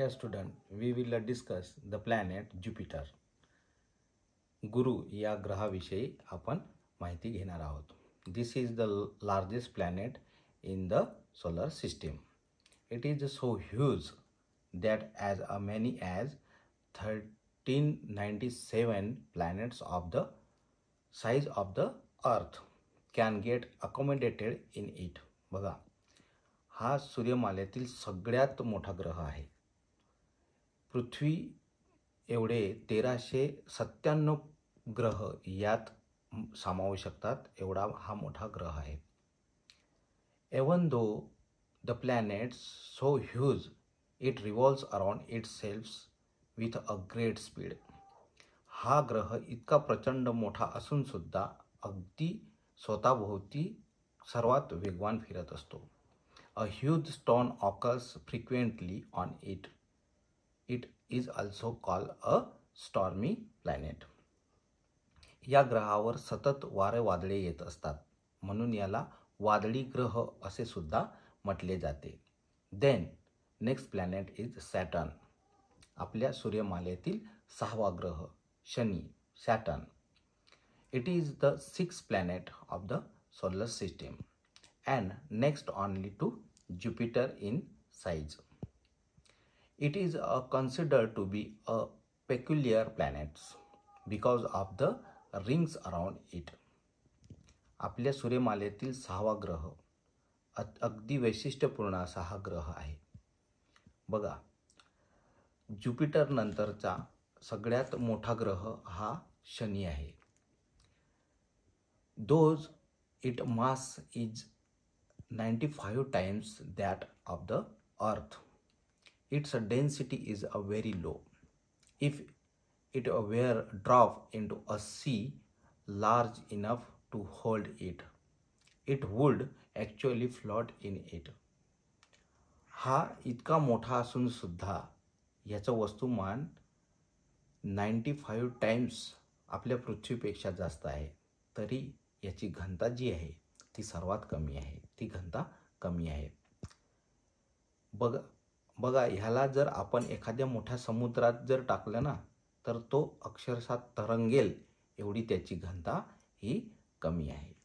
Dear student, we will uh, discuss the planet Jupiter. गुरु या ग्रहाविषयी आपण माहिती घेणार आहोत. This is the largest planet in the solar system it is so huge that as a many as thirteen ninety seven planets of the size of the earth can get accommodated in it बघा हा सूर्यमालेतील सगळ्यात मोठा ग्रह आहे. पृथ्वी एवढे तेराशे सत्त्याण्णव ग्रह यात सामावू शकतात एवढा हा मोठा ग्रह आहे. Even though the planet's so huge it revolves around itself with a great speed. हा ग्रह इतका प्रचंड मोठा असूनसुद्धा अगदी स्वतःभोवती सर्वात वेगवान फिरत असतो. A huge stone occurs frequently on it. It is also call a stormy planet या ग्रहावर सतत वारे वादळे येत असतात. म्हणून याला वादळी ग्रह असे सुद्धा म्हटले जाते. Then next planet is Saturn आपल्या सूर्यमालेतील सहावा ग्रह Shani Saturn it is the six planet of the solar system and next only to Jupiter in size It is uh, considered to be a peculiar planet because of the rings around it. आपल्या सूर्यमालेतील सहावा ग्रह अगदी वैशिष्ट्यपूर्ण असा हा ग्रह आहे. बघा ज्युपिटर नंतरचा सगळ्यात मोठा ग्रह हा शनी आहे. Though it mass is ninety five times that of the earth its density is a very low. If it were dropped into a sea large enough to hold it, it would actually float in it. हा इतका मोठा असून सुद्धा याचं वस्तुमान ninety five Times आपल्या पृथ्वीपेक्षा जास्त आहे तरी याची घनता जी आहे ती सर्वात कमी आहे ती घनता कमी आहे बघा बघा ह्याला जर आपण एखाद्या मोठ्या समुद्रात जर टाकलं ना तर तो अक्षरशः तरंगेल. एवढी त्याची घनता ही कमी आहे.